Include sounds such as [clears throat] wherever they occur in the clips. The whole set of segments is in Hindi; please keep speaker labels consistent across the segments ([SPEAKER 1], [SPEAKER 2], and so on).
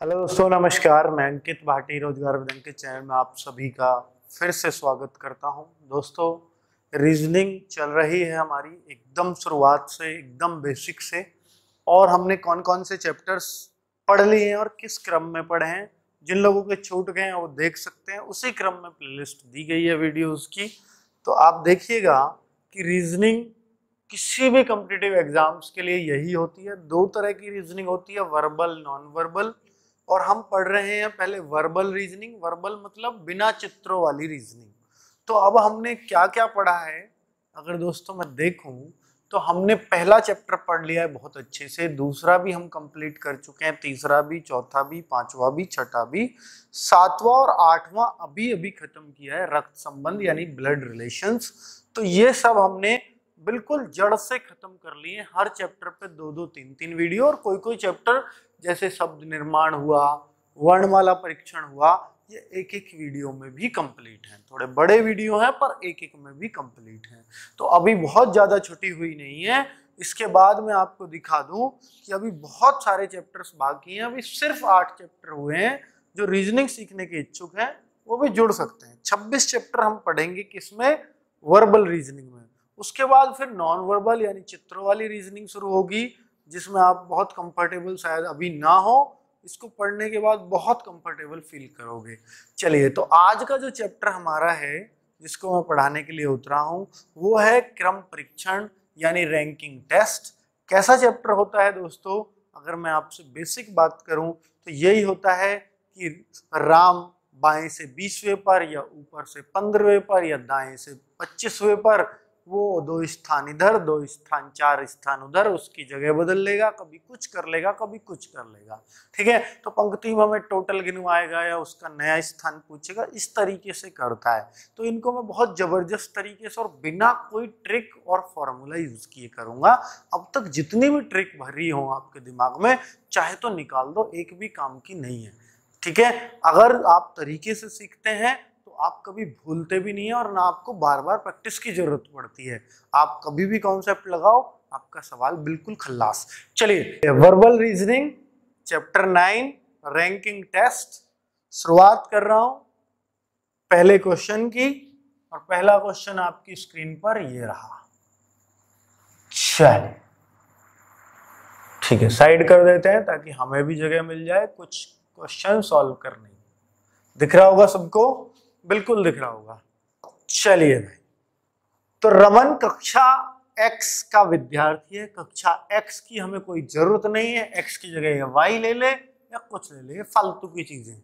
[SPEAKER 1] हेलो दोस्तों, नमस्कार। मैं अंकित भाटी, रोज़गार विद के चैनल में आप सभी का फिर से स्वागत करता हूँ। दोस्तों रीजनिंग चल रही है हमारी एकदम शुरुआत से, एकदम बेसिक से। और हमने कौन कौन से चैप्टर्स पढ़ लिए हैं और किस क्रम में पढ़े हैं, जिन लोगों के छूट गए हैं, वो देख सकते हैं। उसी क्रम में प्लेलिस्ट दी गई है वीडियोज़ की। तो आप देखिएगा कि रीजनिंग किसी भी कम्पिटेटिव एग्ज़ाम्स के लिए यही होती है। दो तरह की रीजनिंग होती है वर्बल नॉन वर्बल और हम पढ़ रहे हैं पहले वर्बल रीजनिंग वर्बल मतलब बिना चित्रों वाली रीजनिंग तो अब हमने क्या क्या पढ़ा है? अगर दोस्तों मैं देखूँ तो हमने पहला चैप्टर पढ़ लिया है बहुत अच्छे से. दूसरा भी हम कंप्लीट कर चुके हैं. तीसरा भी, चौथा भी, पांचवा भी, छठा भी, सातवां और आठवां अभी अभी खत्म किया है रक्त संबंध यानी ब्लड रिलेशंस तो ये सब हमने बिल्कुल जड़ से खत्म कर लिए हर चैप्टर पे दो दो तीन तीन वीडियो और कोई कोई चैप्टर जैसे शब्द निर्माण हुआ, वर्णमाला परीक्षण हुआ, ये एक एक वीडियो में भी कंप्लीट है। थोड़े बड़े वीडियो हैं, पर एक एक में भी कंप्लीट है। तो अभी बहुत ज़्यादा छुट्टी हुई नहीं है। इसके बाद मैं आपको दिखा दूँ कि अभी बहुत सारे चैप्टर्स बाकी हैं। अभी सिर्फ़ आठ चैप्टर हुए हैं, जो रीजनिंग सीखने के इच्छुक हैं, वो भी जुड़ सकते हैं। छब्बीस चैप्टर हम पढ़ेंगे किसमें? वर्बल रीजनिंग में। उसके बाद फिर नॉन वर्बल यानी चित्रों वाली रीजनिंग शुरू होगी, जिसमें आप बहुत कंफर्टेबल शायद अभी ना हो, इसको पढ़ने के बाद बहुत कंफर्टेबल फील करोगे। चलिए तो आज का जो चैप्टर हमारा है, जिसको मैं पढ़ाने के लिए उतरा हूँ, वो है क्रम परीक्षण यानी रैंकिंग टेस्ट कैसा चैप्टर होता है दोस्तों? अगर मैं आपसे बेसिक बात करूँ तो यही होता है कि राम बाएँ से बीसवें पर या ऊपर से पंद्रहवें पर या दाएँ से पच्चीसवें पर वो दो स्थान इधर, दो स्थान, चार स्थान उधर, उसकी जगह बदल लेगा, कभी कुछ कर लेगा, कभी कुछ कर लेगा। ठीक है? तो पंक्ति में हमें टोटल गिनवाएगा या उसका नया स्थान पूछेगा, इस तरीके से करता है। तो इनको मैं बहुत ज़बरदस्त तरीके से और बिना कोई ट्रिक और फॉर्मूला यूज़ किए करूँगा। अब तक जितनी भी ट्रिक भरी हो आपके दिमाग में, चाहे तो निकाल दो, एक भी काम की नहीं है। ठीक है? अगर आप तरीके से सीखते हैं आप कभी भूलते भी नहीं है और ना आपको बार बार प्रैक्टिस की ज़रूरत पड़ती है। आप कभी भी कॉन्सेप्ट लगाओ, आपका सवाल बिल्कुल खल्लास। चलिए verbal reasoning chapter nine ranking test शुरुआत कर रहा हूँ। पहले क्वेश्चन की और पहला क्वेश्चन आपकी स्क्रीन पर ये रहा। चलिए, ठीक है साइड कर देते हैं ताकि हमें भी जगह मिल जाए, कुछ क्वेश्चन सॉल्व करने दिख रहा होगा सबको? बिल्कुल दिख रहा होगा। चलिए भाई। तो रमन कक्षा एक्स का विद्यार्थी है। कक्षा एक्स की हमें कोई ज़रूरत नहीं है। एक्स की जगह वाई ले ले या कुछ ले ले फालतू की चीज़ें।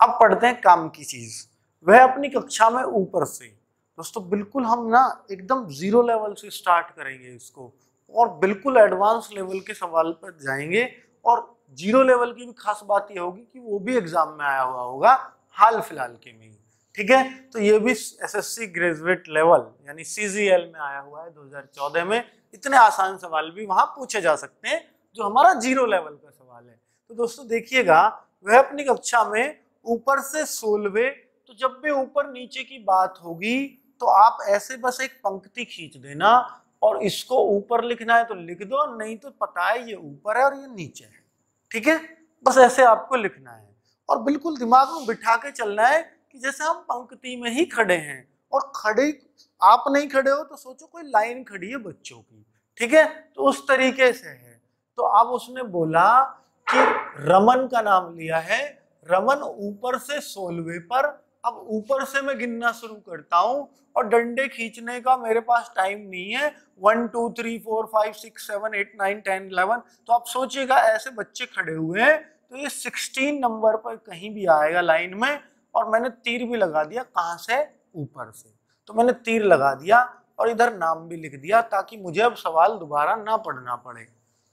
[SPEAKER 1] अब पढ़ते हैं काम की चीज़। वह अपनी कक्षा में ऊपर से। दोस्तों, बिल्कुल हम ना एकदम ज़ीरो लेवल से स्टार्ट करेंगे इसको और बिल्कुल एडवांस लेवल के सवाल पर जाएँगे और ज़ीरो लेवल की भी खास बात यह होगी कि वो भी एग्ज़ाम में आया हुआ होगा हाल फ़िलहाल के में ठीक है? तो ये भी एसएससी ग्रेजुएट लेवल यानी सीजीएल में आया हुआ है 2014 में। इतने आसान सवाल भी वहाँ पूछे जा सकते हैं, जो हमारा ज़ीरो लेवल का सवाल है। तो दोस्तों देखिएगा, वह अपनी कक्षा में ऊपर से सोलवे तो जब भी ऊपर नीचे की बात होगी तो आप ऐसे बस एक पंक्ति खींच देना और इसको ऊपर लिखना है तो लिख दो, नहीं तो पता है ये ऊपर है और ये नीचे है। ठीक है? बस ऐसे आपको लिखना है। और बिल्कुल दिमाग में बिठा के चलना है कि जैसे हम पंक्ति में ही खड़े हैं और खड़े आप नहीं खड़े हो तो सोचो कोई लाइन खड़ी है बच्चों की, ठीक है? तो उस तरीके से है। तो अब उसने बोला कि रमन का नाम लिया है। रमन ऊपर से सोलवे पर, अब ऊपर से मैं गिनना शुरू करता हूँ और डंडे खींचने का मेरे पास टाइम नहीं है। One, two, three, four, five, six, seven, eight, nine, ten, eleven तो आप सोचिएगा ऐसे बच्चे खड़े हुए हैं तो ये सिक्सटीन नंबर पर कहीं भी आएगा लाइन में। और मैंने तीर भी लगा दिया कहाँ से? ऊपर से। तो मैंने तीर लगा दिया और इधर नाम भी लिख दिया ताकि मुझे अब सवाल दोबारा ना पढ़ना पड़े।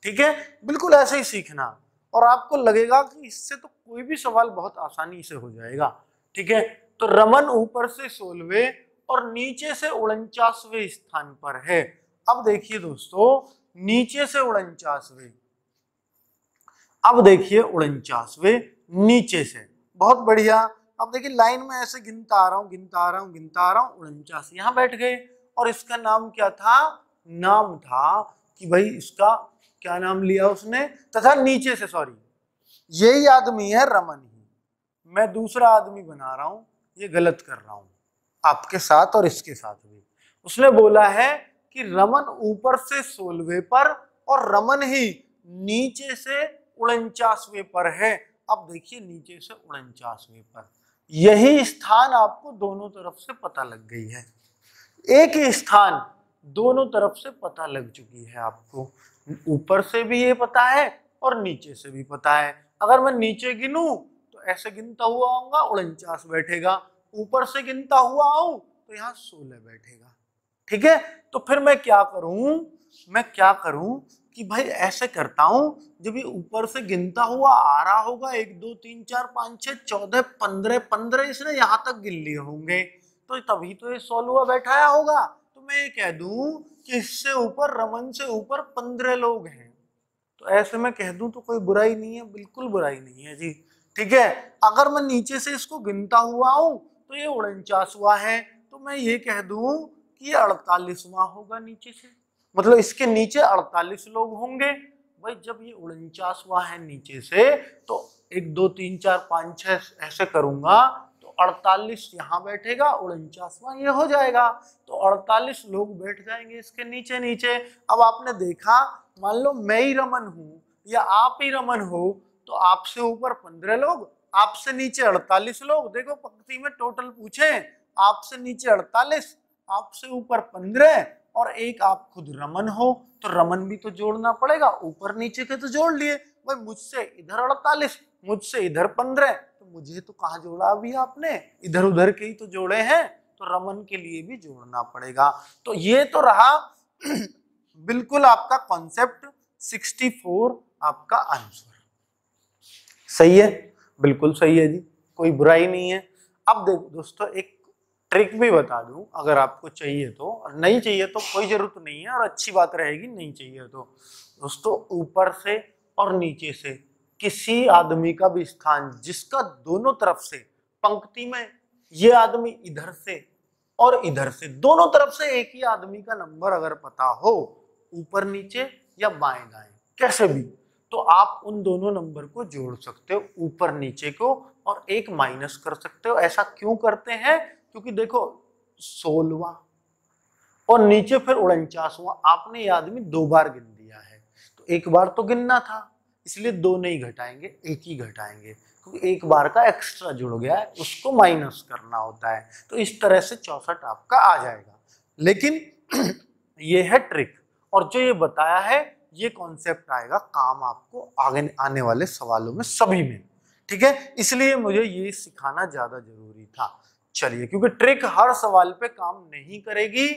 [SPEAKER 1] ठीक है? बिल्कुल ऐसे ही सीखना। और आपको लगेगा कि इससे तो कोई भी सवाल बहुत आसानी से हो जाएगा। ठीक है? तो रमन ऊपर से सोलवे और नीचे से उड़चासवे स्थान पर है। अब देखिए दोस्तों, नीचे से उड़चासवे अब देखिए उड़चासवे नीचे से। बहुत बढ़िया। अब देखिए, लाइन में ऐसे गिनता आ रहा हूँ, गिनता आ रहा हूँ, गिनता आ रहा हूँ, उनचास यहाँ बैठ गए। और इसका नाम क्या था? नाम था कि भाई इसका क्या नाम लिया उसने? तथा नीचे से सॉरी यही आदमी है रमन ही। मैं दूसरा आदमी बना रहा हूँ, ये गलत कर रहा हूँ, आपके साथ और इसके साथ भी। उसने बोला है कि रमन ऊपर से सोलवे पर और रमन ही नीचे से उड़चासवे पर है। अब देखिए, नीचे से उड़चासवे पर। यही स्थान आपको दोनों तरफ़ से पता लग गई है। एक ही स्थान दोनों तरफ़ से पता लग चुकी है आपको। ऊपर से भी ये पता है और नीचे से भी पता है। अगर मैं नीचे गिनू तो ऐसे गिनता हुआ आऊँगा, उनचास बैठेगा। ऊपर से गिनता हुआ आऊँ तो यहाँ सोलह बैठेगा। ठीक है? तो फिर मैं क्या करूँ? मैं क्या करूँ? कि भाई ऐसे करता हूँ, जब ये ऊपर से गिनता हुआ आ रहा होगा, एक, दो, तीन, चार, पाँच, छह, चौदह, पंद्रह पंद्रह, इसने यहाँ तक गिन लिए होंगे। तो तभी तो ये सोलवा बैठाया होगा। तो मैं ये कह दूँ कि इससे ऊपर, रमन से ऊपर पंद्रह लोग हैं। तो ऐसे में कह दूँ तो कोई बुराई नहीं है, बिल्कुल बुराई नहीं है जी। ठीक है? अगर मैं नीचे से इसको गिनता हुआ हूँ तो ये उड़चासवा है। तो मैं ये कह दूँ कि ये अड़तालीसवा होगा नीचे से। मतलब इसके नीचे अड़तालीस लोग होंगे। भाई, जब ये उनचासवा है नीचे से तो एक, दो, तीन, चार, पाँच, छह ऐसे करूँगा तो अड़तालीस यहाँ बैठेगा उनचासवा ये हो जाएगा। तो अड़तालीस लोग बैठ जाएँगे इसके नीचे नीचे। अब आपने देखा, मान लो मैं ही रमन हूँ, या आप ही रमन हो तो आपसे ऊपर पंद्रह लोग, आपसे नीचे अड़तालीस लोग। देखो, पंक्ति में टोटल पूछे, आपसे नीचे अड़तालीस, आपसे ऊपर पंद्रह और एक आप खुद रमन हो तो रमन भी तो जोड़ना पड़ेगा। ऊपर नीचे के तो जोड़ लिए। भाई, मुझसे इधर अड़तालीस, मुझसे इधर पंद्रह तो मुझे तो कहा जोड़ा अभी आपने? इधर उधर के ही तो जोड़े हैं तो रमन के लिए भी जोड़ना पड़ेगा। तो ये तो रहा [clears throat] बिल्कुल आपका कॉन्सेप्ट 64 आपका आंसर सही है? बिल्कुल सही है जी। कोई बुराई नहीं है। अब देखो दोस्तों, एक ट्रिक भी बता दूँ, अगर आपको चाहिए तो। और नहीं चाहिए तो कोई ज़रूरत नहीं है और अच्छी बात रहेगी, नहीं चाहिए तो। दोस्तों, ऊपर से और नीचे से किसी आदमी का भी स्थान जिसका दोनों तरफ़ से पंक्ति में ये आदमी इधर से और इधर से, दोनों तरफ़ से एक ही आदमी का नंबर अगर पता हो, ऊपर नीचे या बाएँ दाएँ, कैसे भी तो आप उन दोनों नंबर को जोड़ सकते हो, ऊपर नीचे को और एक माइनस कर सकते हो। ऐसा क्यों करते हैं? क्योंकि देखो, सोलवा और नीचे फिर उनचासवा, आपने ये आदमी दो बार गिन दिया है। तो एक बार तो गिनना था, इसलिए दो नहीं घटाएँगे, एक ही घटाएँगे, क्योंकि एक बार का एक्स्ट्रा जुड़ गया है, उसको माइनस करना होता है। तो इस तरह से चौसठ आपका आ जाएगा। लेकिन [clears throat] ये है ट्रिक और जो ये बताया है, ये कॉन्सेप्ट आएगा काम आपको आगे आने वाले सवालों में सभी में। ठीक है? इसलिए मुझे ये सिखाना ज़्यादा ज़रूरी था। चलिए क्योंकि ट्रिक हर सवाल पे काम नहीं करेगी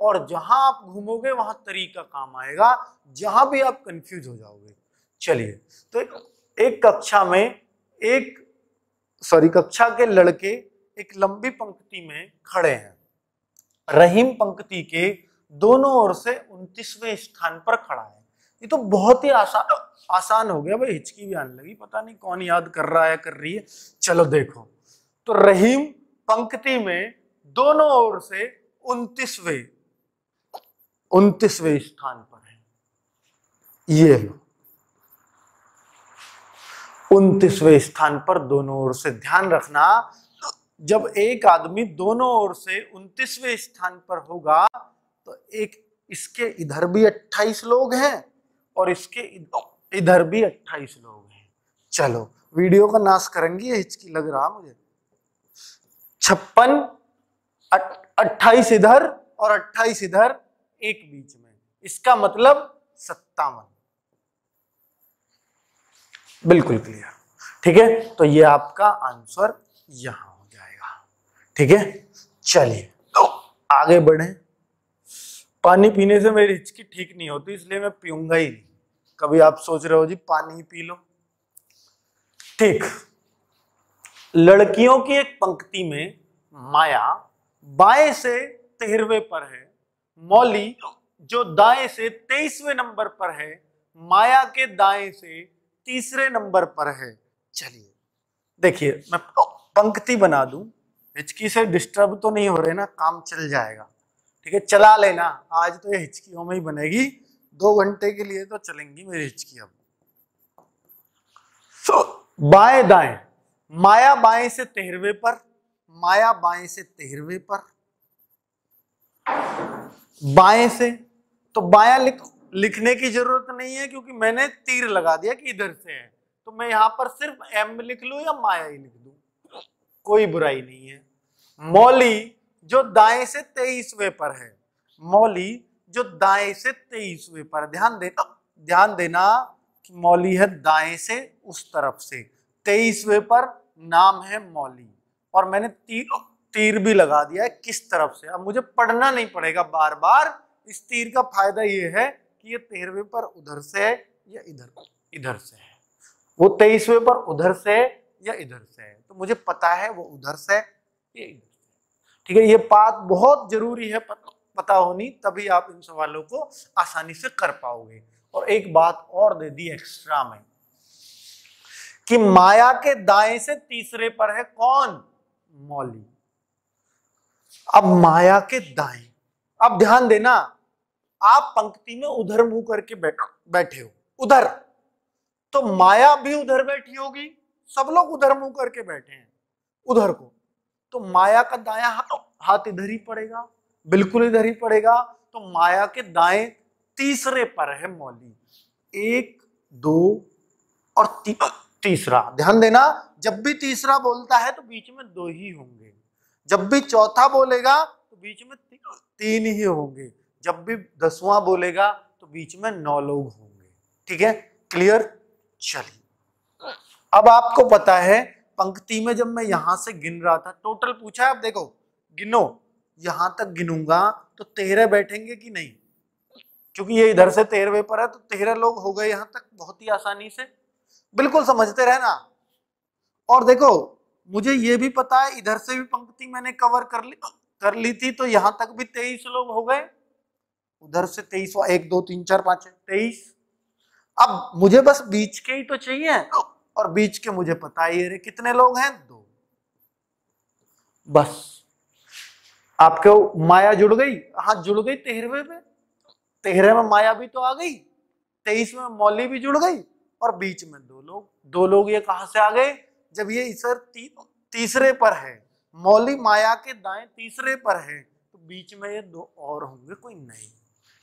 [SPEAKER 1] और जहाँ आप घूमोगे वहाँ तरीका काम आएगा। जहाँ भी आप कंफ्यूज हो जाओगे। चलिए तो एक, एक कक्षा में एक सॉरी कक्षा के लड़के एक लंबी पंक्ति में खड़े हैं। रहीम पंक्ति के दोनों ओर से उनतीसवें स्थान पर खड़ा है। ये तो बहुत ही आसान आसान हो गया भाई हिचकी भी आने लगी पता नहीं कौन याद कर रहा है कर रही है। चलो देखो तो रहीम पंक्ति में दोनों ओर से उन्तीसवे उन्तीसवे स्थान पर है। ये लो। उन्तीसवे स्थान पर दोनों ओर से ध्यान रखना, जब एक आदमी दोनों ओर से उन्तीसवे स्थान पर होगा तो एक इसके इधर भी 28 लोग हैं और इसके इधर भी 28 लोग हैं। चलो, वीडियो का नाश करेंगे हिचकी लग रहा मुझे। छप्पन अट्ठाईस इधर और अट्ठाईस इधर एक बीच में। इसका मतलब सत्तावन। बिल्कुल क्लियर ठीक है? तो ये आपका आंसर यहाँ हो जाएगा। ठीक है? चलिए तो आगे बढ़े। पानी पीने से मेरी हिचकी ठीक नहीं होती, इसलिए मैं पीऊँगा ही नहीं। कभी आप सोच रहे हो जी, पानी पी लो। ठीक। लड़कियों की एक पंक्ति में माया बाएँ से तेरहवें पर है, मौली जो दाएँ से तेईसवें नंबर पर है, माया के दाएँ से तीसरे नंबर पर है। चलिए, देखिए, मैं पंक्ति बना दूँ। हिचकी से डिस्टर्ब तो नहीं हो रहे ना, काम चल जाएगा। ठीक है, चला लेना। आज तो ये हिचकियों में ही बनेगी। दो घंटे के लिए तो चलेंगी मेरी हिचकी अब। तो बाएँ दाएँ। माया बाएँ से तेरहवे पर, माया बाएँ से तेरहवे पर। बाएँ से तो बाया लिख, लिखने की ज़रूरत नहीं है क्योंकि मैंने तीर लगा दिया कि इधर से है। तो मैं यहाँ पर सिर्फ़ एम लिख लू या माया ही लिख दू? कोई बुराई नहीं है। मौली जो दाएँ से तेईसवे पर है। मौली जो दाएँ से तेईसवे पर। ध्यान देना ध्यान देना कि मौली है दाएँ से उस तरफ़ से। तेईसवे पर नाम है मौली। और मैंने तीर तीर भी लगा दिया है किस तरफ़ से। अब मुझे पढ़ना नहीं पड़ेगा बार बार इस तीर का फ़ायदा ये है कि ये तेरहवे पर उधर से है या इधर इधर से है। वो तेईसवे पर उधर से है या इधर से है। तो मुझे पता है वो उधर से है या इधर से ठीक है, ये बात बहुत ज़रूरी है, पता होनी तभी आप इन सवालों को आसानी से कर पाओगे। और एक बात और दे दी एक्स्ट्रा में। कि माया के दाएँ से तीसरे पर है कौन? मौली। अब माया के दाएँ। अब ध्यान देना आप पंक्ति में उधर मुँह करके बैठ बैठे हो। उधर। तो माया भी उधर बैठी होगी सब लोग उधर मुँह करके बैठे हैं। उधर को। तो माया का दाया हाथ इधर ही पड़ेगा बिल्कुल इधर ही पड़ेगा। तो माया के दाएँ तीसरे पर है मौली। एक दो और ती, तीसरा। ध्यान देना, जब भी तीसरा बोलता है तो बीच में दो ही होंगे। जब भी चौथा बोलेगा तो बीच में तीन ही होंगे। जब भी दसवां बोलेगा तो बीच में नौ लोग होंगे। ठीक है? क्लियर चलिए। अब आपको पता है, पंक्ति में जब मैं यहाँ से गिन रहा था टोटल पूछा है आप? देखो, गिनो। यहाँ तक गिनूँगा तो तेरह बैठेंगे कि नहीं? क्योंकि ये इधर से तेरहवे पर है तो तेरह लोग हो गए यहाँ तक बहुत ही आसानी से। बिल्कुल समझते रहना। और देखो, मुझे ये भी पता है, इधर से भी पंक्ति मैंने कवर कर ली कर ली थी तो यहाँ तक भी तेईस लोग हो गए। उधर से तेईस एक, दो, तीन, चार, पाँच तेईस। अब मुझे बस बीच के ही तो चाहिए। और बीच के मुझे पता ही है कितने लोग हैं? दो। बस। आपके माया जुड़ गई? हाँ जुड़ गई तेरहवे में। तेरह में माया भी तो आ गई तेईस में मौली भी जुड़ गई। और बीच में दो लोग दो लोग ये कहाँ से आ गए? जब ये ईसर ती, तीसरे पर है मौली माया के दाएँ तीसरे पर है तो बीच में ये दो और होंगे कोई नहीं।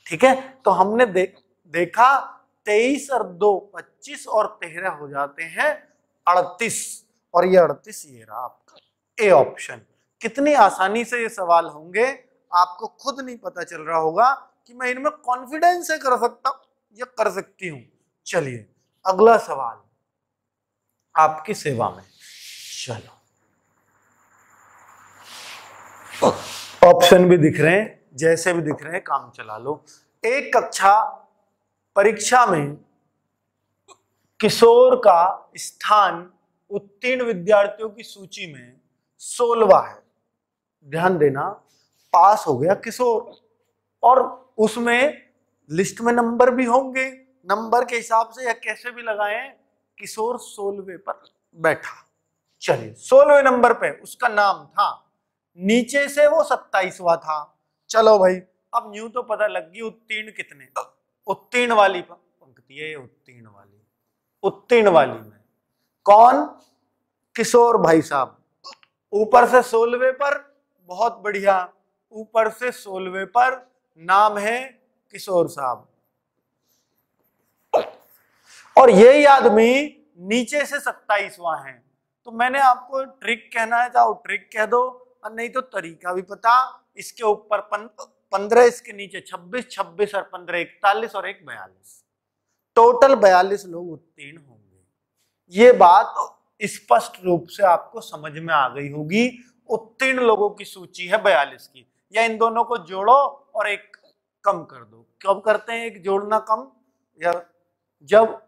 [SPEAKER 1] ठीक है? तो हमने दे, देखा तेईस और दो पच्चीस और तेरह हो जाते हैं अड़तीस। और ये अड़तीस ये रहा आपका। A option. कितनी आसानी से ये सवाल होंगे? आपको खुद नहीं पता चल रहा होगा कि मैं इनमें कॉन्फिडेंस से कर सकता या कर सकती हूँ। चलिए अगला सवाल, आपकी सेवा में। चलो। ऑप्शन भी दिख रहे हैं, जैसे भी दिख रहे हैं, काम चला लो। एक कक्षा परीक्षा में किशोर का स्थान उत्तीर्ण विद्यार्थियों की सूची में सोलवा है। ध्यान देना, पास हो गया किशोर और उसमें लिस्ट में नंबर भी होंगे। नंबर के हिसाब से या कैसे भी लगाएँ किशोर सोलवे पर बैठा। चलिए, सोलवे नंबर पे उसका नाम था। नीचे से वो सत्ताईसवा था। चलो भाई, अब न्यू तो पता लग गई उत्तीर्ण कितने उत्तीर्ण वाली पंक्ति उत्तीर्ण वाली। उत्तीर्ण वाली में। कौन? किशोर भाई साहब। ऊपर से सोलवे पर, बहुत बढ़िया। ऊपर से सोलवे पर नाम है किशोर साहब। और यही आदमी नीचे से सत्ताईसवां है। तो मैंने आपको ट्रिक कहना है चाहो ट्रिक कह दो, और नहीं तो तरीका भी पता। इसके ऊपर पंद्रह, इसके नीचे छब्बीस छब्बीस और पंद्रह, इकतालीस और एक बयालीस। टोटल बयालीस लोग उत्तीर्ण होंगे। ये बात स्पष्ट रूप से आपको समझ में आ गई होगी। उत्तीर्ण लोगों की सूची है बयालीस की। या इन दोनों को जोड़ो और एक कम कर दो। कब करते हैं एक जोड़ना कम? या जब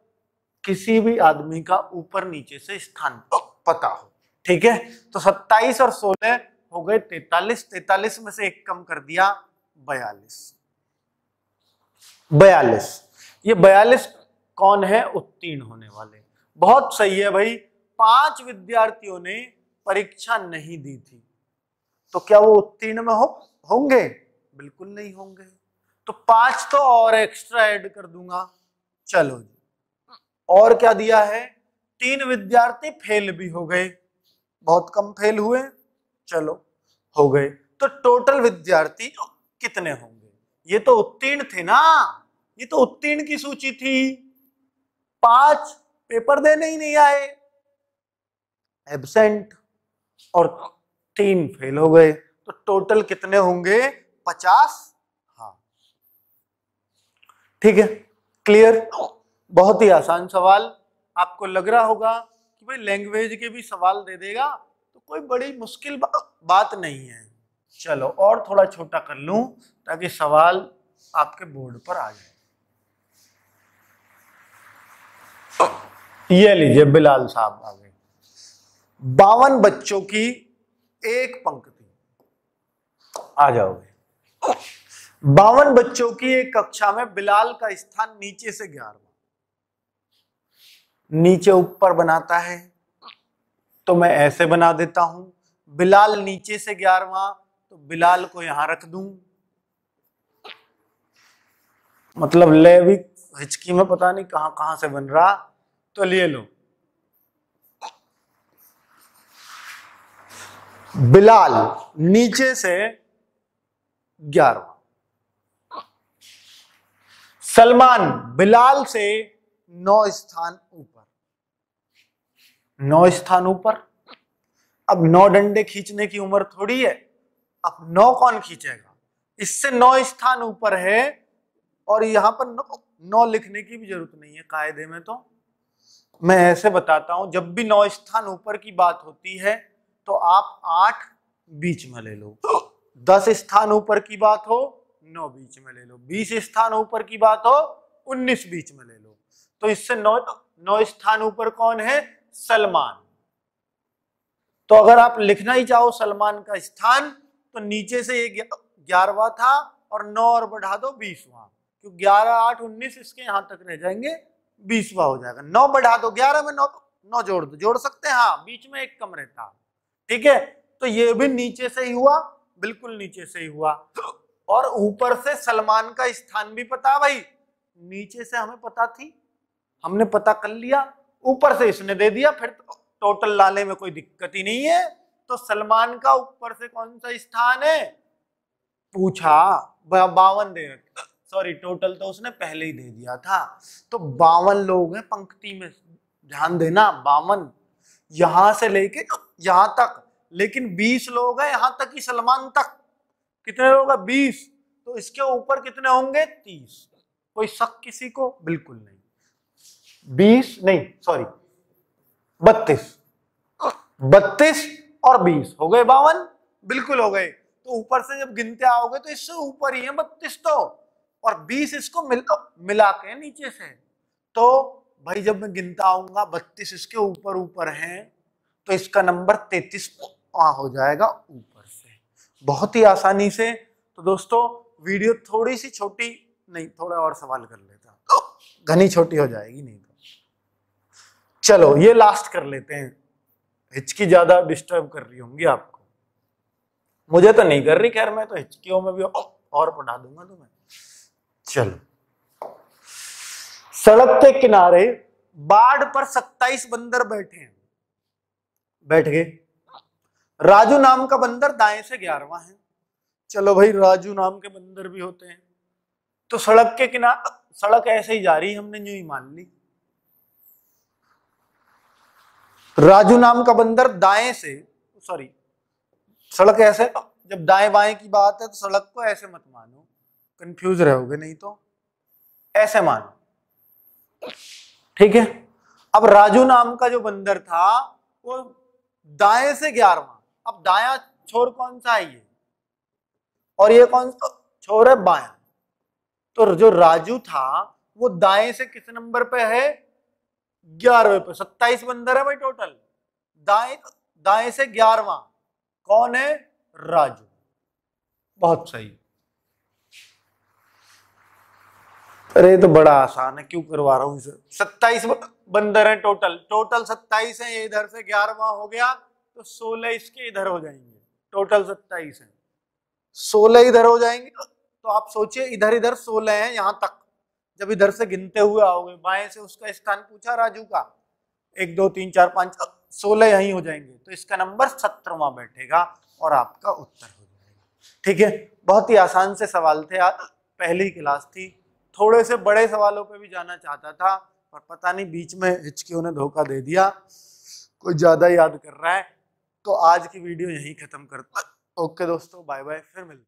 [SPEAKER 1] किसी भी आदमी का ऊपर नीचे से स्थान पता हो। ठीक है? तो 27 और 16 हो गए 43 43 में से एक कम कर दिया बयालीस। बयालीस। ये बयालीस कौन है? उत्तीर्ण होने वाले। बहुत सही है भाई। पाँच विद्यार्थियों ने परीक्षा नहीं दी थी। तो क्या वो उत्तीर्ण में हो, होंगे? बिल्कुल नहीं होंगे। तो पाँच तो और एक्स्ट्रा ऐड कर दूँगा। चलो जी। और क्या दिया है? तीन विद्यार्थी फेल भी हो गए। बहुत कम फेल हुए। चलो, हो गए। तो टोटल विद्यार्थी कितने होंगे? ये तो उत्तीर्ण थे ना। ये तो उत्तीर्ण की सूची थी। पाँच पेपर देने ही नहीं आए। एबसेंट और तीन फेल हो गए। तो टोटल कितने होंगे? पचास। हाँ। ठीक है? क्लियर बहुत ही आसान सवाल। आपको लग रहा होगा कि भाई लैंग्वेज के भी सवाल दे देगा तो कोई बड़ी मुश्किल बा, बात नहीं है। चलो और थोड़ा छोटा कर लूँ ताकि सवाल आपके बोर्ड पर आ जाए। ये लीजिए बिलाल साहब आ गए। बावन बच्चों की एक पंक्ति। आ जाओगे। बावन बच्चों की एक कक्षा में बिलाल का स्थान नीचे से ग्यारहवा। नीचे ऊपर बनाता है तो मैं ऐसे बना देता हूँ। बिलाल नीचे से ग्यारहवा तो बिलाल को यहाँ रख दू। मतलब ले भी हिचकी में पता नहीं कहाँ कहाँ से बन रहा तो ले लो। बिलाल नीचे से ग्यारहवा। सलमान बिलाल से नौ स्थान ऊपर। नौ स्थान ऊपर। अब नौ डंडे खींचने की उम्र थोड़ी है अब नौ कौन खींचेगा? इससे नौ स्थान ऊपर है और यहाँ पर नौ, नौ लिखने की भी ज़रूरत नहीं है कायदे में तो। मैं ऐसे बताता हूँ जब भी नौ स्थान ऊपर की बात होती है तो आप आठ बीच में ले लो। दस स्थान ऊपर की बात हो नौ बीच में ले लो। बीस स्थान ऊपर की बात हो उन्नीस बीच में ले लो। तो इससे नौ नौ स्थान ऊपर कौन है? सलमान। तो अगर आप लिखना ही चाहो सलमान का स्थान तो नीचे से ये ग्यारहवा था और नौ और बढ़ा दो, बीसवा। क्योंकि ग्यारह, आठ, उन्नीस इसके यहाँ तक रह जाएँगे, बीसवा हो जाएगा। नौ बढ़ा दो, ग्यारह में नौ नौ जोड़ दो। जोड़ सकते हैं? हाँ बीच में एक कम रहता ठीक है? तो ये भी नीचे से ही हुआ, बिल्कुल नीचे से ही हुआ। और ऊपर से सलमान का स्थान भी पता, भाई। नीचे से हमें पता थी। हमने पता कर लिया ऊपर से इसने दे दिया, फिर तो टोटल लाने में कोई दिक्कत ही नहीं है। तो सलमान का ऊपर से कौन सा स्थान है? पूछा बावन दे सॉरी टोटल तो उसने पहले ही दे दिया था। तो बावन लोग हैं पंक्ति में, ध्यान देना, बावन। यहाँ से लेके यहाँ तक, लेकिन बीस लोग हैं, यहाँ तक ही सलमान तक। कितने लोग हैं? बीस। तो इसके ऊपर कितने होंगे? तीस। कोई शक किसी को? बिल्कुल नहीं। बीस नहीं सॉरी बत्तीस। बत्तीस और बीस, हो गए बावन? बिल्कुल हो गए। तो ऊपर से जब गिनते आओगे तो इससे ऊपर ही है बत्तीस तो। और बीस इसको मिल, मिला के नीचे से। तो भाई जब मैं गिनता आऊँगा, बत्तीस इसके ऊपर ऊपर है तो इसका नंबर तैतीस हो जाएगा ऊपर से। बहुत ही आसानी से। तो दोस्तों, वीडियो थोड़ी सी छोटी, नहीं, थोड़ा और सवाल कर लेता। घनी छोटी हो जाएगी, नहीं तो। चलो, ये लास्ट कर लेते हैं। हिचकी ज़्यादा डिस्टर्ब कर रही होंगी आपको। मुझे तो नहीं कर रही, खैर मैं तो हिचकियों में भी और पढ़ा दूँगा तुम्हें। चलो। सड़क के किनारे बाढ़ पर 27 बंदर बैठे हैं। बैठ गए। राजू नाम का बंदर दाएँ से ग्यारहवा है। चलो भाई, राजू नाम के बंदर भी होते हैं। तो सड़क के किनारे सड़क ऐसे ही जा रही हमने यूँ ही मान ली। राजू नाम का बंदर दाएँ से सॉरी सड़क ऐसे जब दाएँ बाएँ की बात है तो सड़क को ऐसे मत मानो। कंफ्यूज रहोगे नहीं तो। ऐसे मानो। ठीक है? अब राजू नाम का जो बंदर था, वो दाएँ से ग्यारहवा। अब दाया छोर कौन सा है ये? और ये कौन सा? छोर है बाया। तो जो राजू था, वो दाएँ से किस नंबर पे है? ग्यारहवें पे, सत्ताईस बंदर है भाई टोटल दाएँ दाएँ से ग्यारहवा। कौन है? राजू। बहुत सही। अरे तो बड़ा आसान है, क्यों करवा रहा हूँ इसे? सत्ताईस बंदर है टोटल टोटल सत्ताईस है, इधर से ग्यारहवा हो गया तो सोलह इसके इधर हो जाएँगे। टोटल सत्ताईस है। सोलह इधर हो जाएँगे तो आप सोचिए इधर इधर सोलह है, यहाँ तक। जब इधर से गिनते हुए आओगे, बाएँ से उसका स्थान पूछा राजू का, एक, दो, तीन, चार, पाँच सोलह यहीं हो जाएँगे तो इसका नंबर सत्रहवा बैठेगा और आपका उत्तर हो जाएगा। ठीक है? बहुत ही आसान से सवाल थे, आज पहली क्लास थी। थोड़े से बड़े सवालों पे भी जाना चाहता था, पर पता नहीं बीच में हिचकियों ने धोखा दे दिया। कोई ज़्यादा याद कर रहा है तो आज की वीडियो यहीं खत्म करता ओके दोस्तों बाय बाय फिर मिलते